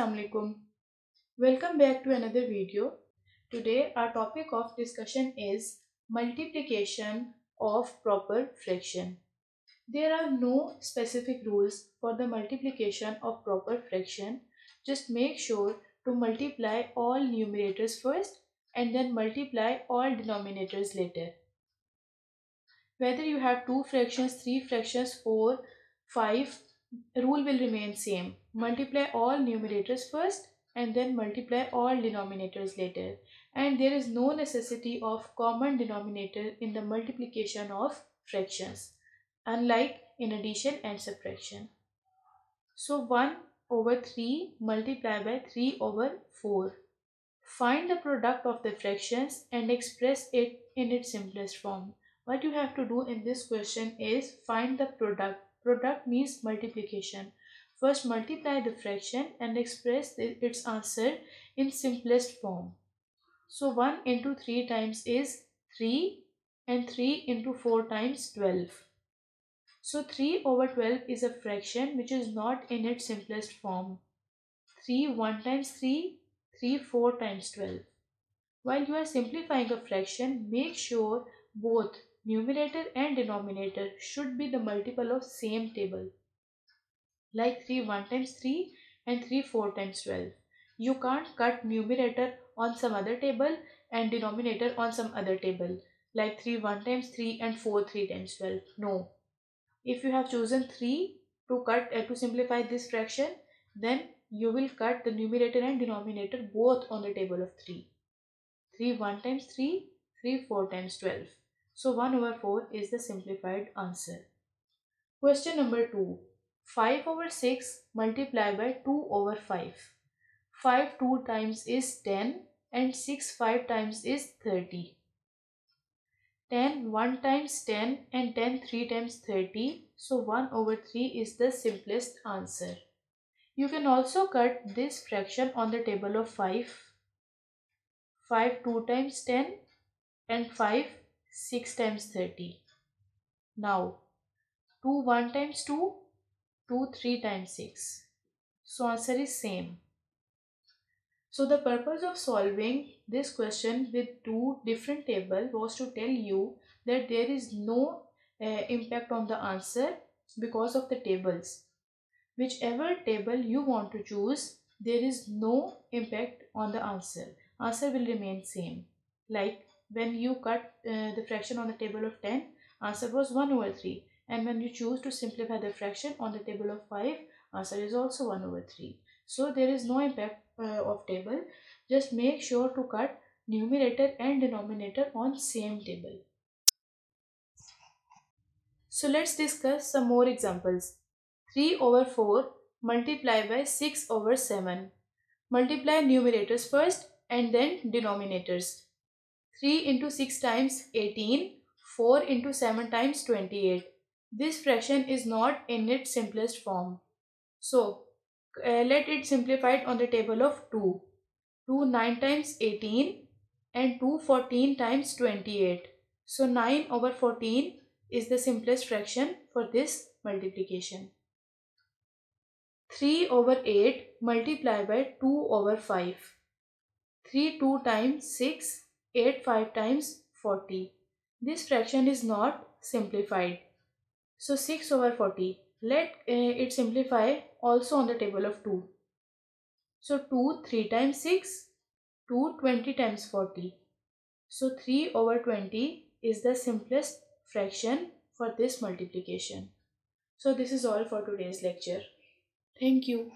Assalamu alaikum. Welcome back to another video. Today our topic of discussion is multiplication of proper fraction. There are no specific rules for the multiplication of proper fraction. Just make sure to multiply all numerators first and then multiply all denominators later. Whether you have two fractions, three fractions, four, five, rule will remain same. Multiply all numerators first and then multiply all denominators later. And there is no necessity of common denominator in the multiplication of fractions, unlike in addition and subtraction. So 1 over 3 multiplied by 3 over 4. Find the product of the fractions and express it in its simplest form. What you have to do in this question is find the product Product means multiplication. First multiply the fraction and express its answer in simplest form. So 1 into 3 times is 3 and 3 into 4 times 12. So 3 over 12 is a fraction which is not in its simplest form. 3 1 times 3, 3 4 times 12. While you are simplifying a fraction, make sure both numerator and denominator should be the multiple of same table. Like 3 1 times 3 and 3 4 times 12 you can't cut numerator on some other table and denominator on some other table. Like 3 1 times 3 and 4 3 times 12 no. If you have chosen 3 to cut uh, to simplify this fraction then you will cut the numerator and denominator both on the table of 3 3 1 times 3 3 4 times 12 so 1 over 4 is the simplified answer. Question number 2. 5 over 6 multiplied by 2 over 5. 5 2 times is 10 and 6 5 times is 30. 10 1 times 10 and 10 3 times 30. So 1 over 3 is the simplest answer. You can also cut this fraction on the table of 5. 5 2 times 10 and 5 6 times 30. Now 2 1 times 2, 2 3 times 6. So answer is same. So the purpose of solving this question with two different table was to tell you that there is no uh, impact on the answer because of the tables. Whichever table you want to choose, there is no impact on the answer. Answer will remain same. Like when you cut uh, the fraction on the table of 10 answer was 1 over 3 and when you choose to simplify the fraction on the table of 5 answer is also 1 over 3 so there is no impact uh, of table. Just make sure to cut numerator and denominator on same table. So let's discuss some more examples. 3 over 4 multiply by 6 over 7 multiply numerators first and then denominators 3 into 6 times 18, 4 into 7 times 28. This fraction is not in its simplest form. So, uh, let it simplified on the table of 2. 2 9 times 18 and 2 14 times 28. So, 9 over 14 is the simplest fraction for this multiplication. 3 over 8 multiplied by 2 over 5. 3 2 times 6 8 5 times 40. This fraction is not simplified. So 6 over 40. Let uh, it simplify also on the table of 2. So 2 3 times 6, 2 20 times 40. So 3 over 20 is the simplest fraction for this multiplication. So this is all for today's lecture. Thank you.